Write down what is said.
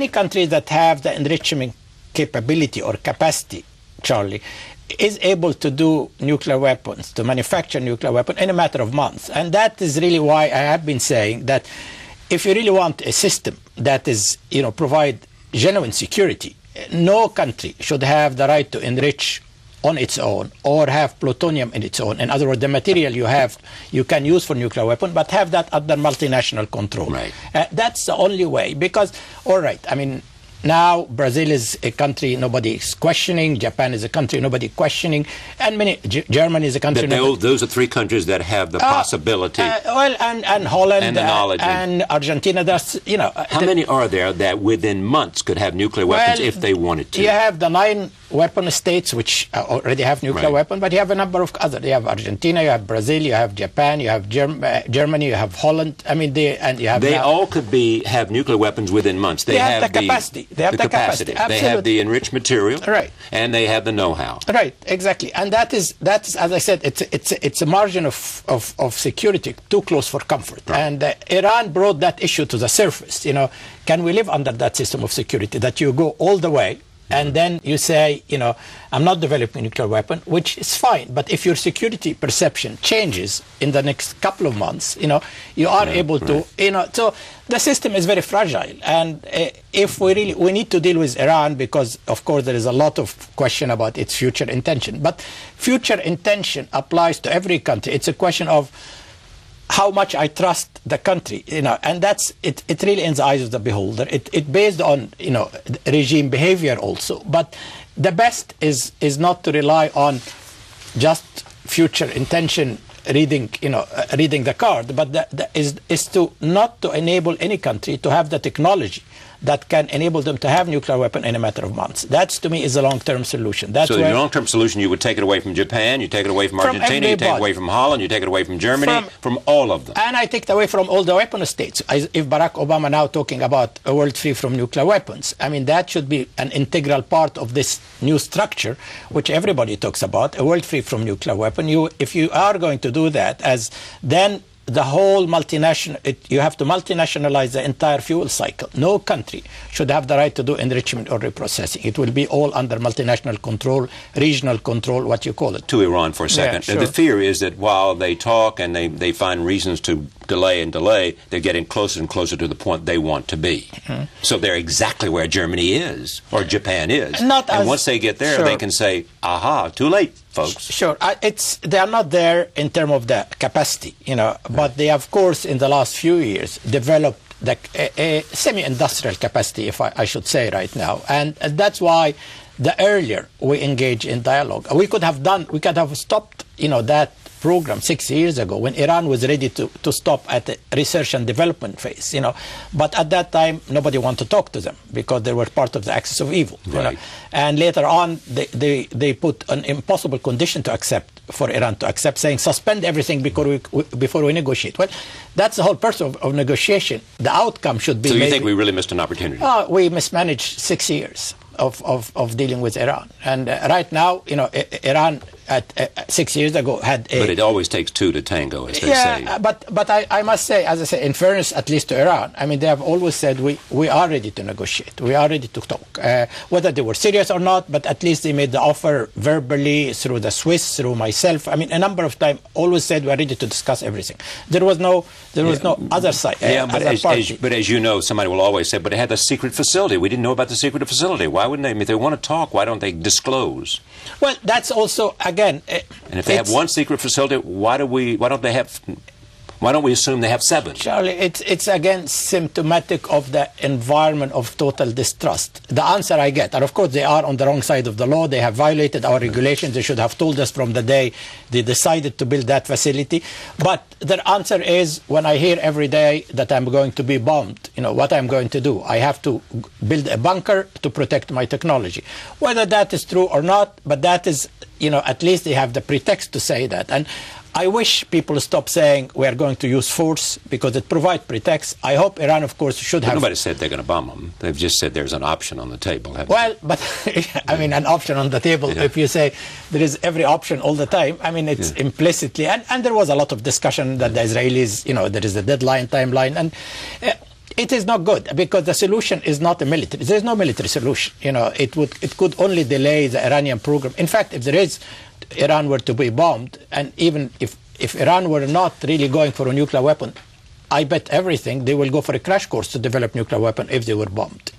any country that have the enrichment capability or capacity, Charlie, is able to do nuclear weapons, to manufacture nuclear weapons in a matter of months. And that is really why I have been saying that if you really want a system that is, you know, provide genuine security, no country should have the right to enrich on its own or have plutonium in its own. In other words, the material you have, you can use for nuclear weapon, but have that under multinational control. Right. Uh, that's the only way because, all right, I mean, now Brazil is a country nobody is questioning. Japan is a country nobody questioning, and many G- Germany is a country. That nobody- those are three countries that have the Uh, possibility. uh, well, and, and Holland And the and Argentina. That's you know. uh, How the- many are there that within months could have nuclear weapons Well, if they wanted to? You have the nine weapon states which uh, already have nuclear Right. weapons, but you have a number of other. You have Argentina, you have Brazil, you have Japan, you have Germ- uh, Germany, you have Holland. I mean, they and you have They now- all could be have nuclear weapons within months. They, They have the capacity. They have the capacity. They have the enriched material. Right. And they have the know-how. Right, exactly, and that is that is as I said, it's a- it's it's a margin of, of, of security too close for comfort, Right. and uh, Iran brought that issue to the surface. You know, can we live under that system of security that you go all the way? And then you say, you know, I'm not developing a nuclear weapon, which is fine. But if your security perception changes in the next couple of months, you know, you are able to, right. you know, so the system is very fragile. And uh, if we really, we need to deal with Iran because, of course, there is a lot of question about its future intention. But future intention applies to every country. It's a question of how much I trust the country, you know, and that's it. It really in the eyes of the beholder. It it based on you know regime behavior also, but the best is is not to rely on just future intention reading you know uh, reading the card, but the, the, is is to not to enable any country to have the technology that can enable them to have nuclear weapon in a matter of months. That's to me is a long-term solution. That's So the long-term solution, you would take it away from Japan, you take it away from From Argentina, you take it away from Holland, you take it away from Germany, From- from, all of them. And I take it away from all the weapon states. If Barack Obama now talking about a world free from nuclear weapons, I mean that should be an integral part of this new structure, which everybody talks about, a world free from nuclear weapon. You, if you are going to do that, as then the whole multinational, it, you have to multinationalize the entire fuel cycle. No country should have the right to do enrichment or reprocessing. It will be all under multinational control, regional control, what you call it. to Iran for a second. sure. The fear is that while they talk and they, they find reasons to delay and delay, they're getting closer and closer to the point they want to be. Mm-hmm. So they're exactly where Germany is or Japan is. Not and as- once they get there, sure. they can say, aha, too late, folks. Sure, uh, it's they are not there in terms of the capacity, you know, but they of course in the last few years developed the, semi-industrial capacity, if I, I should say right now, and that's why the earlier we engage in dialogue, we could have done, we could have stopped, you know, that program six years ago when Iran was ready to, to stop at the research and development phase, you know, but at that time nobody wanted to talk to them because they were part of the axis of evil, you know. Right. And later on, they, they, they put an impossible condition to accept, for Iran to accept, saying suspend everything before we, before we negotiate. Well, that's the whole purpose of, of negotiation. The outcome should be So you made- think we really missed an opportunity? Oh, we mismanaged six years of, of, of dealing with Iran. And uh, right now, you know, I- Iran at, uh, six years ago had a... but it always takes two to tango, as they yeah, say. uh, but but I, I must say, as I say, in fairness, at least to Iran, I mean, they have always said we, we are ready to negotiate, we are ready to talk, uh, whether they were serious or not. But at least they made the offer verbally through the Swiss, through myself. I mean, a number of times, always said we are ready to discuss everything. There was no there was no other side. uh, Yeah, but as, as, but as you know, somebody will always say, but it had a secret facility. We didn't know about the secret facility. Why wouldn't they? I mean, if they want to talk, why don't they disclose? well, that's also again. Uh, And if they have one secret facility, why do we? Why don't they have? Why don't we assume they have seven? Charlie, it's, it's again symptomatic of the environment of total distrust. The answer I get, and of course they are on the wrong side of the law, they have violated our regulations, they should have told us from the day they decided to build that facility. But their answer is when I hear every day that I'm going to be bombed, you know, what I'm going to do. I have to build a bunker to protect my technology. Whether that is true or not, but that is, you know, at least they have the pretext to say that. And I wish people stop saying we are going to use force because it provides pretext. I hope Iran, of course, should But have. nobody said they're going to bomb them. They've just said there's an option on the table. haven't Well, but I mean, an option on the table. Yeah. If you say there is every option all the time, I mean, it's Yeah. implicitly, and, and there was a lot of discussion that the Israelis, you know, there is a deadline, timeline, and uh, It is not good because the solution is not a military. There is no military solution. You know, it would it could only delay the Iranian program. In fact, if there is, Iran were to be bombed, and even if if Iran were not really going for a nuclear weapon, I bet everything they will go for a crash course to develop nuclear weapon if they were bombed.